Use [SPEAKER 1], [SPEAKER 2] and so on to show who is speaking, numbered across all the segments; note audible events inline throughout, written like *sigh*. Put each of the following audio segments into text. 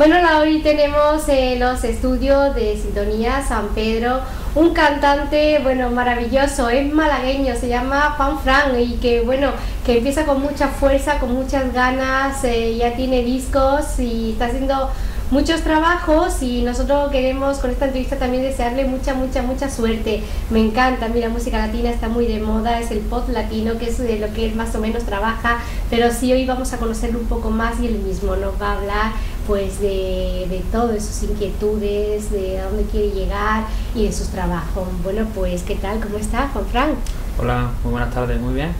[SPEAKER 1] Bueno, hoy tenemos en los estudios de Sintonía San Pedro un cantante, bueno, maravilloso, es malagueño, se llama Juan Fran y que, bueno, que empieza con mucha fuerza, con muchas ganas, eh, ya tiene discos y está haciendo muchos trabajos y nosotros queremos con esta entrevista también desearle mucha, mucha, mucha suerte. Me encanta, mira, música latina está muy de moda, es el pop latino, que es de lo que más o menos trabaja, pero sí hoy vamos a conocerlo un poco más y él mismo nos va a hablar pues de, de todas sus inquietudes, de a dónde quiere llegar y de sus trabajos. Bueno, pues ¿qué tal? ¿Cómo está Juan Frank?
[SPEAKER 2] Hola, muy buenas tardes, muy bien.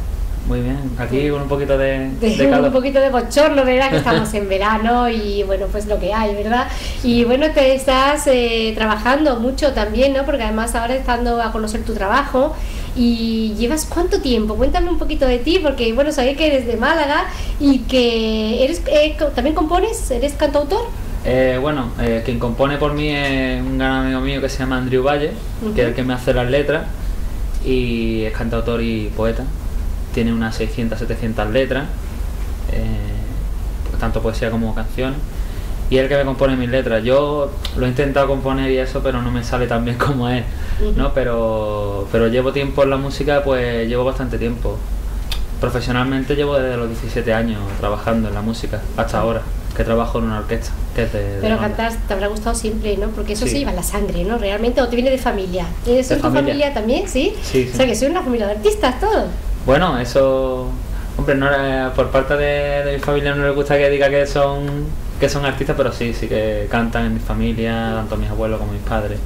[SPEAKER 2] Muy bien, aquí con un poquito de,
[SPEAKER 1] Un poquito de bochorno, ¿verdad? Que estamos en verano y bueno, pues lo que hay, ¿verdad? Y bueno, te estás eh, trabajando mucho también, ¿no? Porque además ahora estando a conocer tu trabajo y llevas cuánto tiempo, cuéntame un poquito de ti, porque bueno, sabía que eres de Málaga y que eres eh, también compones, eres cantautor.
[SPEAKER 2] Eh, bueno, quien compone por mí es un gran amigo mío que se llama Andrew Valle, que es el que me hace las letras y es cantautor y poeta tiene unas 600, 700 letras, eh, tanto poesía como canciones, y es el que me compone mis letras. Yo lo he intentado componer y eso, pero no me sale tan bien *laughs* como es, ¿no? Pero, pero llevo tiempo en la música, pues llevo bastante tiempo. Profesionalmente llevo desde los 17 años trabajando en la música, hasta ahora, que trabajo en una orquesta. Que
[SPEAKER 1] pero cantar te habrá gustado siempre, ¿no? Porque eso se lleva en la sangre, ¿no? Realmente, o te viene de familia. ¿Tienes de tu familia. también? ¿Sí?
[SPEAKER 2] Sí,
[SPEAKER 1] O sea, que soy una familia de artistas todos.
[SPEAKER 2] Bueno, eso, hombre, no por parte de, mi familia no les gusta que diga que son que son artistas, pero sí, sí que cantan en mi familia, tanto mis abuelos como mis padres.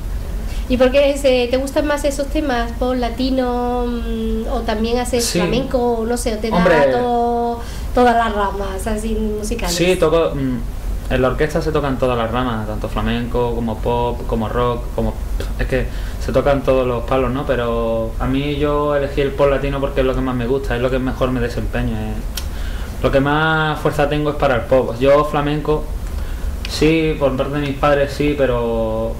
[SPEAKER 1] ¿Y por qué te gustan más esos temas, por latino mm, o también haces flamenco, no sé, o te da todas las ramas así musicales?
[SPEAKER 2] Sí, toco, mm, en la orquesta se tocan todas las ramas, tanto flamenco como pop, como rock, como es que se tocan todos los palos, ¿no? Pero a mí yo elegí el pop latino porque es lo que más me gusta, es lo que mejor me desempeño. Lo que más fuerza tengo es para el pop. Yo flamenco Sí, por parte de mis padres sí, pero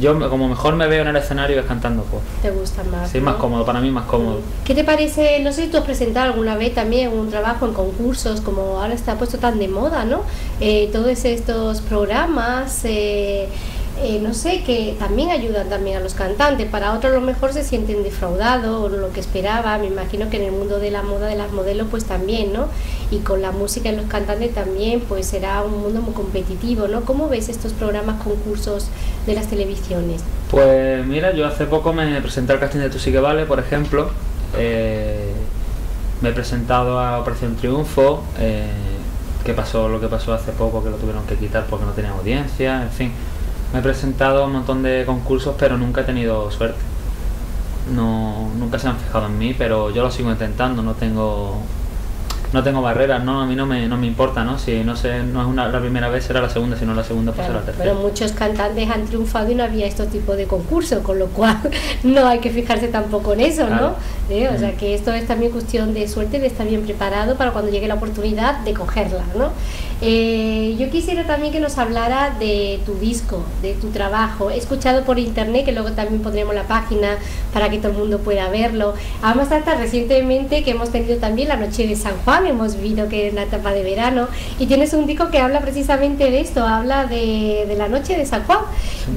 [SPEAKER 2] yo como mejor me veo en el escenario es cantando pop.
[SPEAKER 1] ¿Te gusta más?
[SPEAKER 2] Sí, más cómodo, para mí más cómodo.
[SPEAKER 1] ¿Qué te parece? No sé si tú has presentado alguna vez también un trabajo en concursos, como ahora está puesto tan de moda, ¿no? Eh, todos estos programas. Eh, eh, no sé, que también ayudan también a los cantantes. Para otros a lo mejor se sienten defraudados o lo que esperaba. Me imagino que en el mundo de la moda de las modelos pues también, ¿no? Y con la música y los cantantes también pues será un mundo muy competitivo, ¿no? ¿Cómo ves estos programas, concursos de las televisiones?
[SPEAKER 2] Pues mira, yo hace poco me presenté al casting de Tu sí que vale, por ejemplo. Eh, me he presentado a Operación Triunfo. Eh, que pasó lo que pasó hace poco, que lo tuvieron que quitar porque no tenían audiencia, en fin me he presentado a un montón de concursos, pero nunca he tenido suerte. No, nunca se han fijado en mí, pero yo lo sigo intentando, no tengo no tengo barreras, ¿no? A mí no me, no me importa, ¿no? Si no sé, no es una, la primera vez, será la segunda, si no la segunda, pues será la tercera.
[SPEAKER 1] Pero muchos cantantes han triunfado y no había este tipo de concursos, con lo cual *laughs* no hay que fijarse tampoco en eso, ¿no? ¿Eh? O sea que esto es también cuestión de suerte, de estar bien preparado para cuando llegue la oportunidad de cogerla, ¿no? Eh, yo quisiera también que nos hablara de tu disco, de tu trabajo. He escuchado por internet, que luego también pondremos la página para que todo el mundo pueda verlo. Vamos hasta recientemente que hemos tenido también la noche de San Juan hemos visto que es una etapa de verano, y tienes un disco que habla precisamente de esto, habla de, de la noche de San Juan.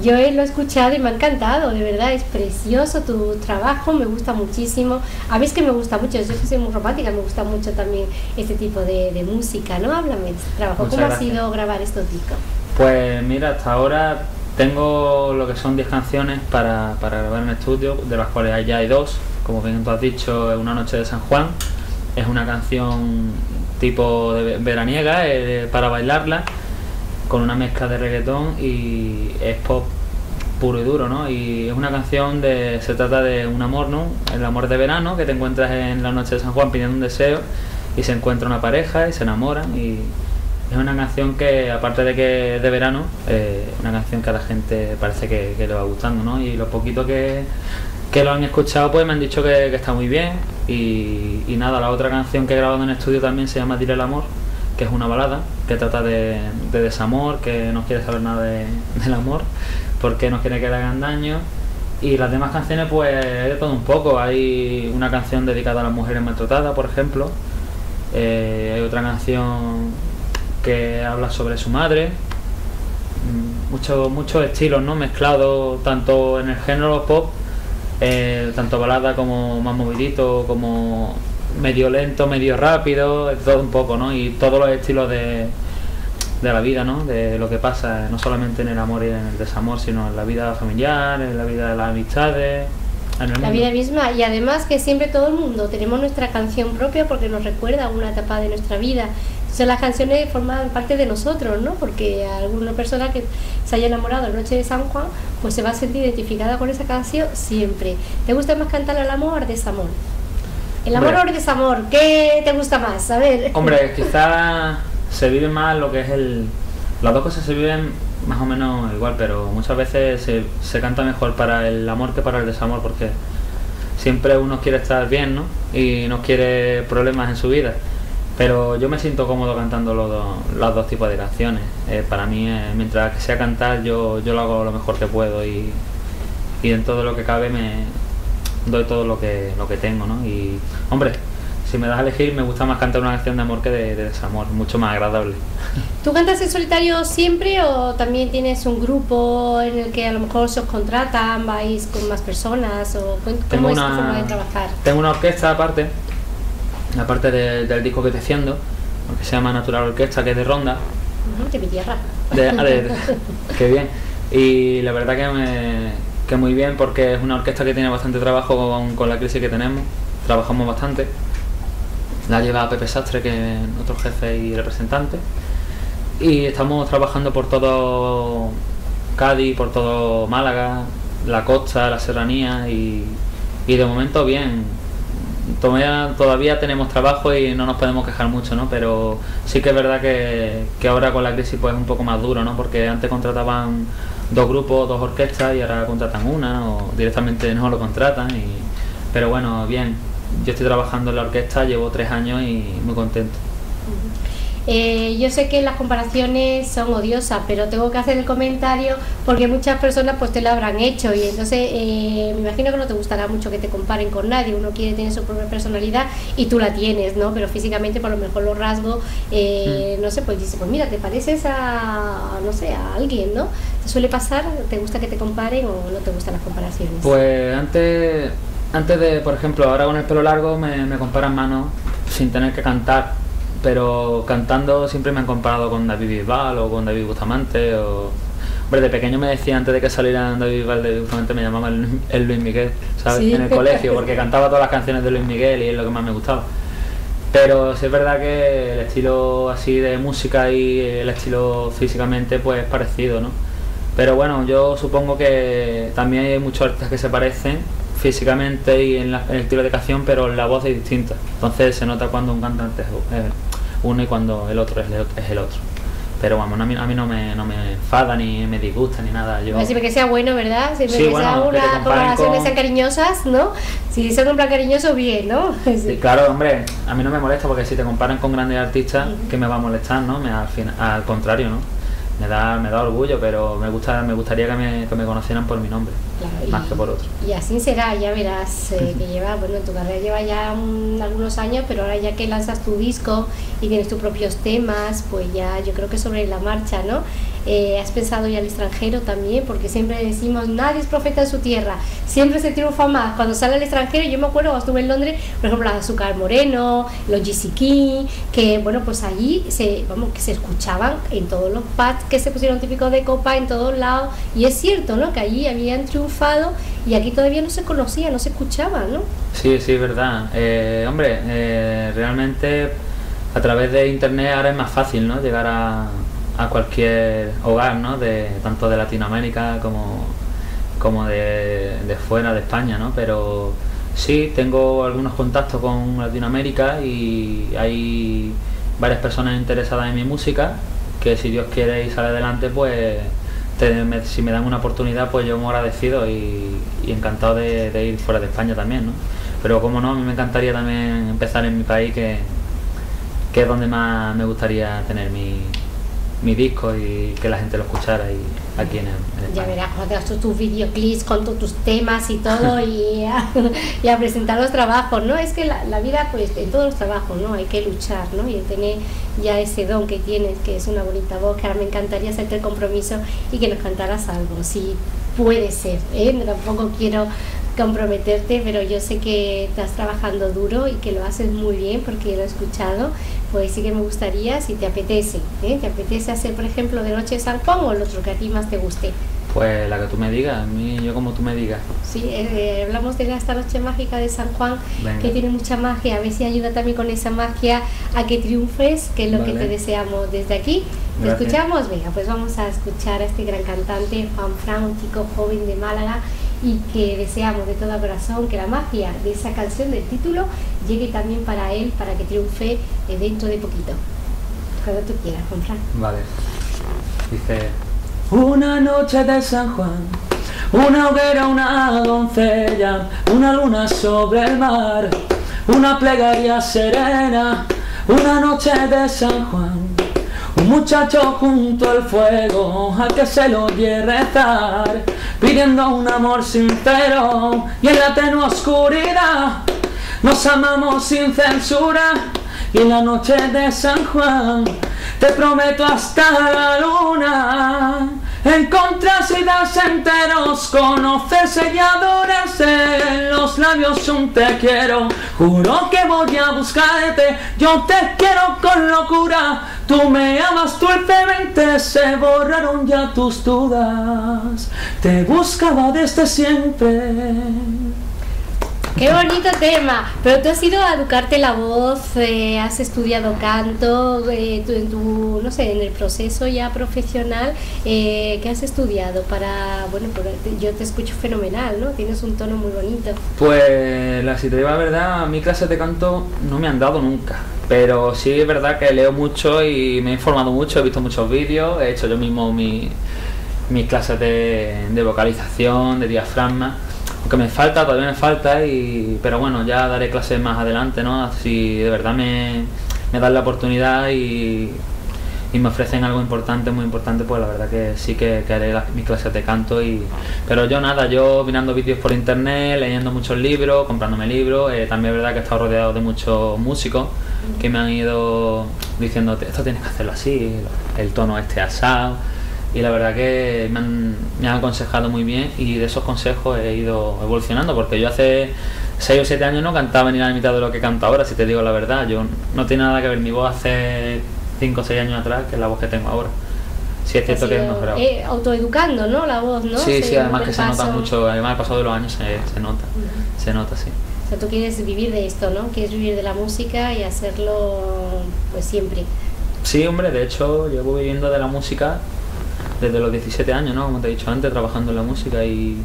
[SPEAKER 1] Yo lo he escuchado y me ha encantado, de verdad, es precioso tu trabajo, me gusta muchísimo. A mí es que me gusta mucho, yo soy muy romántica, me gusta mucho también este tipo de, de música, ¿no? Háblame trabajo, ¿cómo ha sido grabar estos discos?
[SPEAKER 2] Pues mira, hasta ahora tengo lo que son 10 canciones para, para, grabar en estudio, de las cuales ya hay dos, como bien tú has dicho, Una noche de San Juan, es una canción tipo de veraniega eh, para bailarla, con una mezcla de reggaetón y es pop puro y duro, ¿no? Y es una canción de. se trata de un amor, ¿no? El amor de verano, que te encuentras en la noche de San Juan pidiendo un deseo y se encuentra una pareja y se enamoran y es una canción que, aparte de que es de verano, eh, una canción que a la gente parece que, le va gustando, ¿no? Y lo poquito que, que lo han escuchado, pues me han dicho que está muy bien, y, nada, la otra canción que he grabado en estudio también se llama Dile el amor, que es una balada que trata de, desamor, que no quiere saber nada del amor, porque no quiere que le hagan daño. Y las demás canciones, pues de todo un poco. Hay una canción dedicada a las mujeres maltratadas, por ejemplo. Eh, hay otra canción que habla sobre su madre. mm, muchos muchos estilos, ¿no? Mezclados tanto en el género pop, eh, tanto balada como más movidito, como medio lento, medio rápido, todo un poco, ¿no? Y todos los estilos de, de la vida, ¿no? De lo que pasa, no solamente en el amor y en el desamor, sino en la vida familiar, en la vida de las amistades.
[SPEAKER 1] la vida misma y además que siempre todo el mundo tenemos nuestra canción propia porque nos recuerda una etapa de nuestra vida. Entonces las canciones forman parte de nosotros, ¿no? Porque alguna persona que se haya enamorado la noche de San Juan, pues se va a sentir identificada con esa canción siempre. ¿Te gusta más cantar al amor o desamor? El amor o el desamor, ¿qué te gusta más? A ver.
[SPEAKER 2] Hombre, *laughs* quizás se vive más lo que es el... Las dos cosas se viven más o menos igual, pero muchas veces se, se canta mejor para el amor que para el desamor, porque siempre uno quiere estar bien, ¿no? Y no quiere problemas en su vida. Pero yo me siento cómodo cantando los dos, los dos tipos de canciones. Eh, para mí, eh, mientras que sea cantar, yo, yo lo hago lo mejor que puedo y, y en todo lo que cabe me doy todo lo que, lo que tengo, ¿no? Y, hombre, si me das a elegir, me gusta más cantar una canción de amor que de, desamor, mucho más agradable.
[SPEAKER 1] ¿Tú cantas en solitario siempre o también tienes un grupo en el que a lo mejor se os contratan, vais con más personas o cómo tengo es una, tu forma de trabajar?
[SPEAKER 2] Tengo una orquesta aparte, aparte del disco que estoy haciendo, que se llama Natural Orquesta, que es de Ronda.
[SPEAKER 1] de mi tierra.
[SPEAKER 2] Ah, qué bien. Y la verdad que, me, que muy bien porque es una orquesta que tiene bastante trabajo con, con la crisis que tenemos, trabajamos bastante la lleva Pepe Sastre, que es otro jefe y representante. Y estamos trabajando por todo Cádiz, por todo Málaga, la costa, la serranía y, de momento bien. Todavía, todavía tenemos trabajo y no nos podemos quejar mucho, ¿no? Pero sí que es verdad que, que ahora con la crisis pues es un poco más duro, ¿no? Porque antes contrataban dos grupos, dos orquestas y ahora contratan una o directamente no lo contratan. Y, pero bueno, bien, yo estoy trabajando en la orquesta, llevo tres años y muy contento.
[SPEAKER 1] Eh, yo sé que las comparaciones son odiosas, pero tengo que hacer el comentario porque muchas personas pues te lo habrán hecho y entonces eh, me imagino que no te gustará mucho que te comparen con nadie, uno quiere tener su propia personalidad y tú la tienes, ¿no? Pero físicamente por lo mejor los rasgos, eh, mm. no sé, pues dice, pues mira, te pareces a, no sé, a alguien, ¿no? ¿Te suele pasar? ¿Te gusta que te comparen o no te gustan las comparaciones?
[SPEAKER 2] Pues antes antes de, por ejemplo, ahora con el pelo largo me, me comparan manos sin tener que cantar, pero cantando siempre me han comparado con David Bisbal o con David Bustamante o... Hombre, de pequeño me decía antes de que saliera David Bisbal de Bustamante me llamaba el, Luis Miguel, ¿sabes? En el colegio, porque cantaba todas las canciones de Luis Miguel y es lo que más me gustaba. Pero sí es verdad que el estilo así de música y el estilo físicamente pues es parecido, ¿no? Pero bueno, yo supongo que también hay muchos artistas que se parecen físicamente y en, el estilo de canción, pero la voz es distinta. Entonces se nota cuando un cantante es uno y cuando el otro es el otro. Pero vamos, a mí, a mí no, me, no me enfada ni me disgusta ni nada. Yo...
[SPEAKER 1] Siempre que sea bueno, ¿verdad? Siempre que sea una comparación que sean cariñosas, ¿no? Si son un plan cariñoso, bien, ¿no?
[SPEAKER 2] Sí. claro, hombre, a mí no me molesta porque si te comparan con grandes artistas, que me va a molestar, ¿no? Me, al, al contrario, ¿no? Me da, me da orgullo, pero me gusta, me gustaría que me, que me conocieran por mi nombre, más que por otro.
[SPEAKER 1] Y así será, ya verás eh, que lleva, bueno, en tu carrera lleva ya algunos años, pero ahora ya que lanzas tu disco y tienes tus propios temas, pues ya yo creo que sobre la marcha, ¿no? Eh, has pensado ya al extranjero también, porque siempre decimos, nadie es profeta en su tierra, siempre se triunfa más. Cuando sale al extranjero, yo me acuerdo, cuando estuve en Londres, por ejemplo, Azúcar Moreno, los GC King, que bueno, pues allí se, vamos, que se escuchaban en todos los pads que se pusieron típicos de copa en todos lados, y es cierto, ¿no? Que allí habían triunfado y aquí todavía no se conocía, no se escuchaba, ¿no?
[SPEAKER 2] Sí, sí, verdad. Eh, hombre, eh, realmente a través de internet ahora es más fácil, ¿no? Llegar a a cualquier hogar, ¿no? De, tanto de Latinoamérica como, como de, fuera de España, ¿no? Pero sí, tengo algunos contactos con Latinoamérica y hay varias personas interesadas en mi música que si Dios quiere y sale adelante, pues si me dan una oportunidad, pues yo me agradecido y, encantado de, ir fuera de España también, ¿no? Pero como no, a mí me encantaría también empezar en mi país, que, que es donde más me gustaría tener mi, mi disco y que la gente lo escuchara y aquí en,
[SPEAKER 1] España. Ya verás cuando hagas tus videoclips con todos tus temas y todo *laughs* *laughs* y, a, presentar los trabajos, ¿no? Es que la, vida, pues en todos los trabajos, ¿no? Hay que luchar, ¿no? Y tener ya ese don que tienes, que es una bonita voz, que ahora me encantaría hacerte el compromiso y que nos cantaras algo, si puede ser, ¿eh? Tampoco quiero comprometerte, pero yo sé que estás trabajando duro y que lo haces muy bien porque lo he escuchado, pues sí que me gustaría, si te apetece, ¿eh? ¿te apetece hacer, por ejemplo, de Noche San Juan o el otro que a ti más te guste?
[SPEAKER 2] Pues la que tú me digas, a mí yo como tú me digas.
[SPEAKER 1] Sí, eh, hablamos de esta noche mágica de San Juan, que tiene mucha magia, a ver si ayuda también con esa magia a que triunfes, que es lo que te deseamos desde aquí. ¿Te escuchamos? Venga, pues vamos a escuchar a este gran cantante, Juan Fran, un chico joven de Málaga, y que deseamos de todo corazón que la magia de esa canción del título llegue también para él, para que triunfe eh, dentro de poquito. Cuando tú quieras, Juan Fran.
[SPEAKER 2] Vale. Dice... Una noche de San Juan, una hoguera, una doncella, una luna sobre el mar, una plegaria serena, una noche de San Juan. Muchacho junto al fuego al que se lo oye rezar, pidiendo un amor sincero y en la tenue oscuridad. Nos amamos sin censura y en la noche de San Juan te prometo hasta la luna Encontrarse y enteros, conocerse y adorarse en los labios un te quiero. Juro que voy a buscarte, yo te quiero con locura. Tú me amas dulcemente, se borraron ya tus dudas. Te buscaba desde siempre.
[SPEAKER 1] Qué bonito tema. Pero tú has ido a educarte la voz, eh, has estudiado canto, eh, en tu, no sé, en el proceso ya profesional, eh, ¿qué has estudiado para, bueno, yo te escucho fenomenal, ¿no? Tienes un tono muy bonito.
[SPEAKER 2] Pues, la si te digo verdad, a mi clases de canto no me han dado nunca. Pero sí es verdad que leo mucho y me he informado mucho, he visto muchos vídeos, he hecho yo mismo mi, mis clases de, de vocalización, de diafragma que me falta, todavía me falta, y, pero bueno, ya daré clases más adelante, ¿no? Si de verdad me, me dan la oportunidad y, y, me ofrecen algo importante, muy importante, pues la verdad que sí que, haré mis clases de canto. y Pero yo nada, yo mirando vídeos por internet, leyendo muchos libros, comprándome libros, eh, también es verdad que he estado rodeado de muchos músicos que me han ido diciendo, esto tienes que hacerlo así, el tono este asado y la verdad que me han, me han, aconsejado muy bien y de esos consejos he ido evolucionando porque yo hace 6 o 7 años no cantaba ni la mitad de lo que canto ahora, si te digo la verdad. Yo no tiene nada que ver mi voz hace 5 o 6 años atrás que la voz que tengo ahora. Sí, es cierto que he mejorado.
[SPEAKER 1] Eh, autoeducando, ¿no? La voz, ¿no?
[SPEAKER 2] Sí, sí, además que se nota mucho, además el pasado de los años se, se nota, se nota, sí.
[SPEAKER 1] O sea, tú quieres vivir de esto, ¿no? Quieres vivir de la música y hacerlo pues siempre.
[SPEAKER 2] Sí, hombre, de hecho llevo viviendo de la música desde los 17 años, ¿no? Como te he dicho antes, trabajando en la música y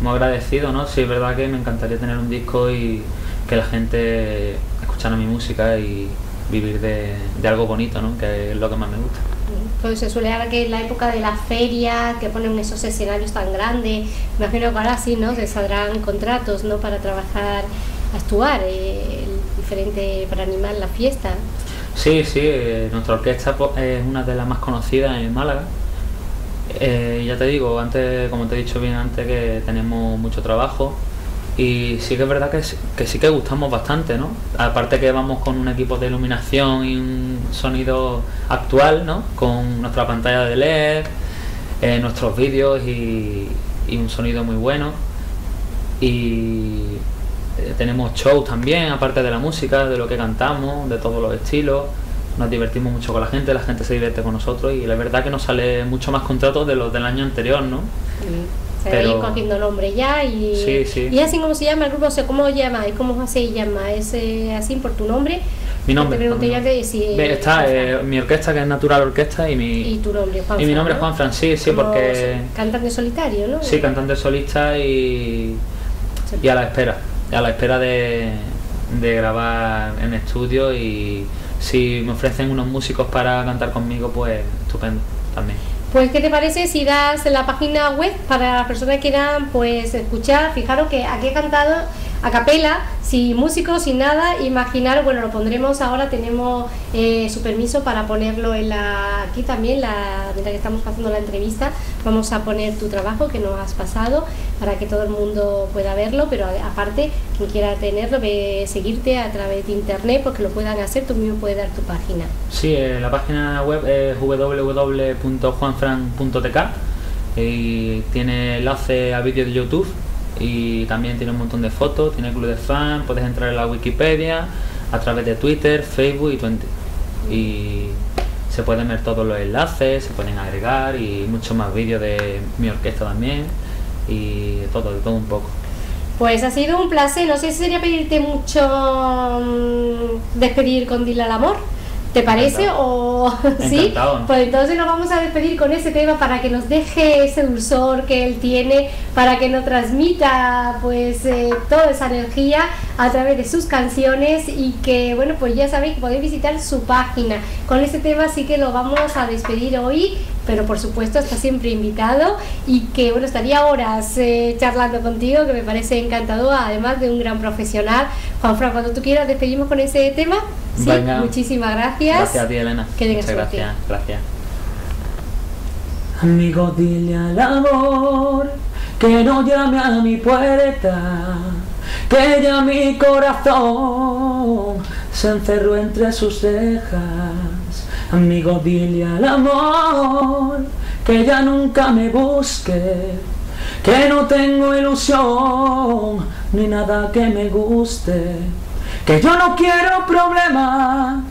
[SPEAKER 2] muy agradecido, ¿no? Sí, es verdad que me encantaría tener un disco y que la gente escuchara mi música y vivir de, algo bonito, ¿no? Que es lo que más me gusta.
[SPEAKER 1] Pues se suele hablar que en la época de la feria, que ponen esos escenarios tan grandes, me imagino que ahora sí, ¿no? Se saldrán contratos, ¿no? Para trabajar, actuar, eh, diferente, para animar la fiesta.
[SPEAKER 2] Sí, sí, eh, nuestra orquesta pues, es una de las más conocidas en Málaga eh, ya te digo, antes, como te he dicho bien antes, que tenemos mucho trabajo y sí que es verdad que, sí que gustamos bastante, ¿no? Aparte que vamos con un equipo de iluminación y un sonido actual, ¿no? Con nuestra pantalla de LED, eh, nuestros vídeos y, un sonido muy bueno. Y eh, tenemos shows también, aparte de la música, de lo que cantamos, de todos los estilos nos divertimos mucho con la gente, la gente se divierte con nosotros y la verdad que nos sale mucho más contratos de los del año anterior, ¿no?
[SPEAKER 1] Se Pero... cogiendo nombre ya y,
[SPEAKER 2] sí, sí.
[SPEAKER 1] y así como se llama el grupo, o ¿cómo lo llama? ¿Y cómo se llama? ¿Es eh, así por tu nombre?
[SPEAKER 2] Mi nombre.
[SPEAKER 1] Te
[SPEAKER 2] si está eh, mi orquesta que es Natural Orquesta y mi
[SPEAKER 1] y tu nombre Juan
[SPEAKER 2] y mi nombre es Juan Francis, sí, porque
[SPEAKER 1] cantante solitario, ¿no?
[SPEAKER 2] Sí, cantante solista y y a la espera, a la espera de, de grabar en estudio y si me ofrecen unos músicos para cantar conmigo, pues estupendo también.
[SPEAKER 1] Pues, ¿qué te parece si das la página web para las personas que quieran pues escuchar? Fijaros que aquí he cantado a capela, sin músicos, sin nada, imaginar, bueno, lo pondremos ahora, tenemos eh, su permiso para ponerlo en la, aquí también, la, mientras que estamos haciendo la entrevista, vamos a poner tu trabajo que nos has pasado para que todo el mundo pueda verlo, pero aparte, quien quiera tenerlo, ve, seguirte a través de internet, porque lo puedan hacer, tú mismo puedes dar tu página.
[SPEAKER 2] Sí, eh, la página web es www.juanfran.tk y tiene enlace a vídeos de YouTube y también tiene un montón de fotos, tiene club de fans, puedes entrar en la Wikipedia a través de Twitter, Facebook y Twenty. Y se pueden ver todos los enlaces, se pueden agregar y muchos más vídeos de mi orquesta también y todo, de todo un poco.
[SPEAKER 1] Pues ha sido un placer, no sé si sería pedirte mucho mm, despedir con Dile al Amor. ¿Te parece? O *laughs* sí, pues entonces nos vamos a despedir con ese tema para que nos deje ese dulzor que él tiene, para que nos transmita pues eh, toda esa energía a través de sus canciones y que bueno pues ya sabéis que podéis visitar su página. Con ese tema sí que lo vamos a despedir hoy pero por supuesto está siempre invitado y que bueno, estaría horas eh, charlando contigo, que me parece encantador, además de un gran profesional. Juan Fran, cuando tú quieras despedimos con ese tema. Sí, muchísimas gracias.
[SPEAKER 2] Gracias a ti, Elena.
[SPEAKER 1] Que
[SPEAKER 2] Muchas gracias, gracias. Amigo, dile al amor que no llame a mi puerta, que ya mi corazón se encerró entre sus cejas Amigo, dile al amor que ya nunca me busque, que no tengo ilusión ni nada que me guste, que yo no quiero problemas,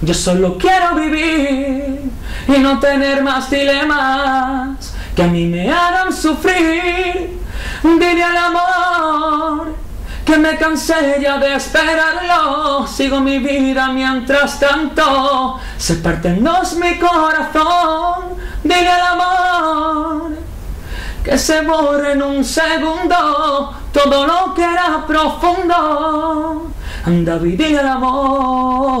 [SPEAKER 2] yo solo quiero vivir y no tener más dilemas que a mí me hagan sufrir. Dile al amor que me cansé ya de esperarlo. Sigo mi vida mientras tanto se parte en dos mi corazón. Dile al amor que se borre en un segundo todo lo que era profundo. Anda, dile al amor.